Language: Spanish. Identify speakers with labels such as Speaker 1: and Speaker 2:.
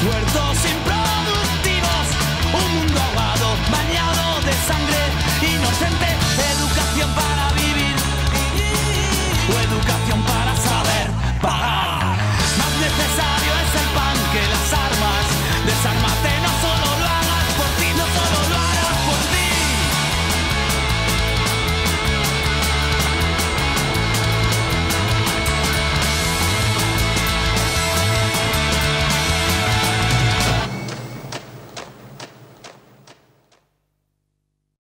Speaker 1: recuerdos improductivos, un mundo aguado, bañado de sangre inocente, educación para vivir o educación para saber pagar. Más necesario es el pan que las armas.